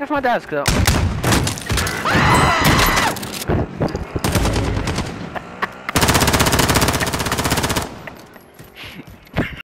That's my desk though.